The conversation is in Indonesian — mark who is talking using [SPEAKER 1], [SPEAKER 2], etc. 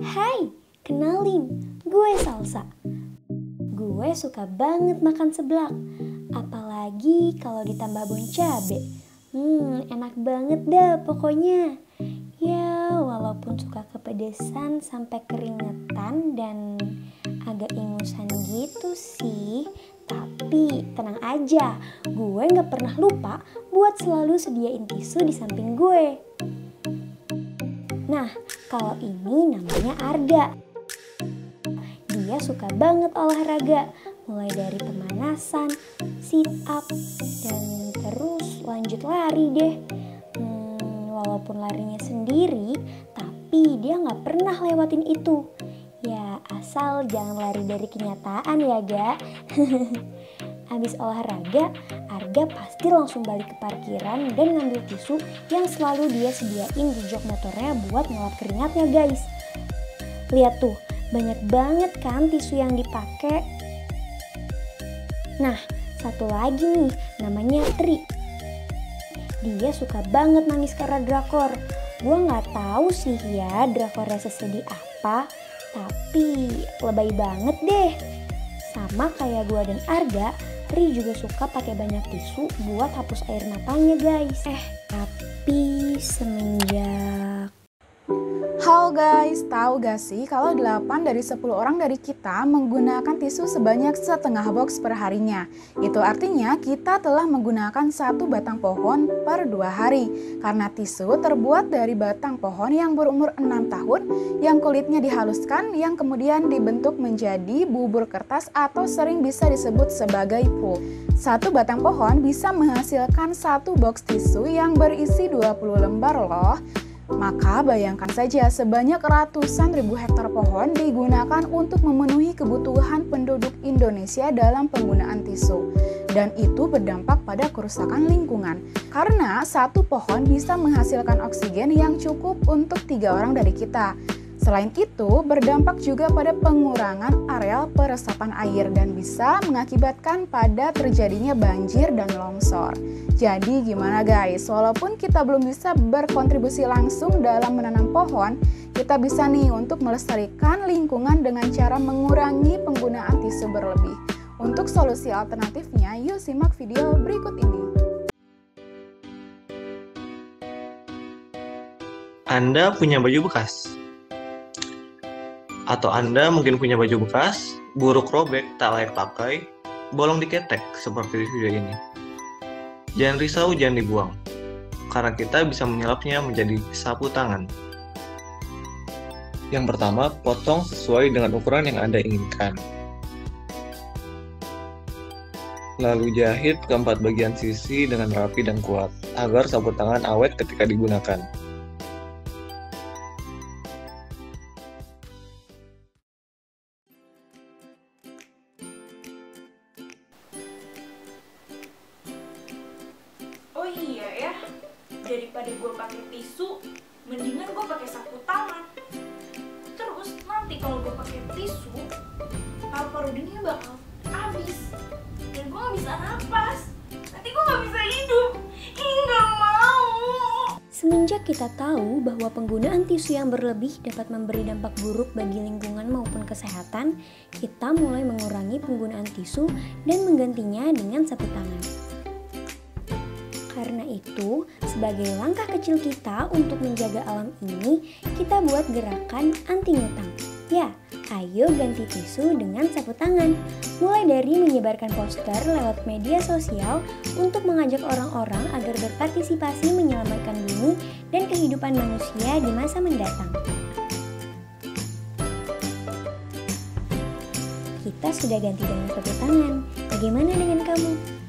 [SPEAKER 1] Hai, kenalin, gue Salsa. Gue suka banget makan seblak, apalagi kalau ditambah bon cabe. Hmm, enak banget dah pokoknya. Ya, walaupun suka kepedesan sampai keringetan dan agak ingusan gitu sih. Tapi tenang aja, gue gak pernah lupa buat selalu sediain tisu di samping gue. Nah, kalau ini namanya Arda. Dia suka banget olahraga, mulai dari pemanasan, sit up, dan terus lanjut lari deh. Hmm, walaupun larinya sendiri, tapi dia nggak pernah lewatin itu. Ya, asal jangan lari dari kenyataan ya, ga. Habis olahraga, Arga pasti langsung balik ke parkiran dan ngambil tisu yang selalu dia sediain di jok motornya buat ngelap keringatnya guys. Lihat tuh, banyak banget kan tisu yang dipakai. Nah, satu lagi nih, namanya Tri. Dia suka banget nangis karena drakor. Gue nggak tahu sih ya drakornya sesedih apa, tapi lebay banget deh. Sama kayak gue dan Arga, Tri juga suka pakai banyak tisu buat hapus air matanya guys. Eh, tapi semenjak
[SPEAKER 2] Halo guys, tahu gak sih kalau 8 dari 10 orang dari kita menggunakan tisu sebanyak setengah box per harinya. Itu artinya kita telah menggunakan satu batang pohon per dua hari. Karena tisu terbuat dari batang pohon yang berumur 6 tahun yang kulitnya dihaluskan yang kemudian dibentuk menjadi bubur kertas atau sering bisa disebut sebagai pulp. Satu batang pohon bisa menghasilkan satu box tisu yang berisi 20 lembar loh. Maka bayangkan saja sebanyak ratusan ribu hektar pohon digunakan untuk memenuhi kebutuhan penduduk Indonesia dalam penggunaan tisu. Dan itu berdampak pada kerusakan lingkungan. Karena satu pohon bisa menghasilkan oksigen yang cukup untuk tiga orang dari kita. Selain itu, berdampak juga pada pengurangan areal peresapan air dan bisa mengakibatkan pada terjadinya banjir dan longsor. Jadi gimana guys, walaupun kita belum bisa berkontribusi langsung dalam menanam pohon, kita bisa nih untuk melestarikan lingkungan dengan cara mengurangi penggunaan tisu berlebih. Untuk solusi alternatifnya, yuk simak video berikut ini.
[SPEAKER 3] Anda punya baju bekas? Atau Anda mungkin punya baju bekas, buruk robek, tak layak pakai, bolong diketek seperti di video ini. Jangan risau, jangan dibuang, karena kita bisa menyelapnya menjadi sapu tangan. Yang pertama, potong sesuai dengan ukuran yang Anda inginkan. Lalu jahit keempat bagian sisi dengan rapi dan kuat, agar sapu tangan awet ketika digunakan.
[SPEAKER 4] Daripada gue pakai tisu mendingan gue pakai sapu tangan. Terus nanti kalau gue pakai tisu paru-paru dunia bakal habis. Dan gue gak bisa napas. Nanti gue gak bisa hidup. Ih gak mau.
[SPEAKER 1] Semenjak kita tahu bahwa penggunaan tisu yang berlebih dapat memberi dampak buruk bagi lingkungan maupun kesehatan, kita mulai mengurangi penggunaan tisu dan menggantinya dengan sapu tangan. Itu, sebagai langkah kecil kita untuk menjaga alam ini, kita buat gerakan anti ngutang. Ya, ayo ganti tisu dengan sapu tangan. Mulai dari menyebarkan poster lewat media sosial untuk mengajak orang-orang agar berpartisipasi menyelamatkan bumi dan kehidupan manusia di masa mendatang. Kita sudah ganti dengan sapu tangan. Bagaimana dengan kamu?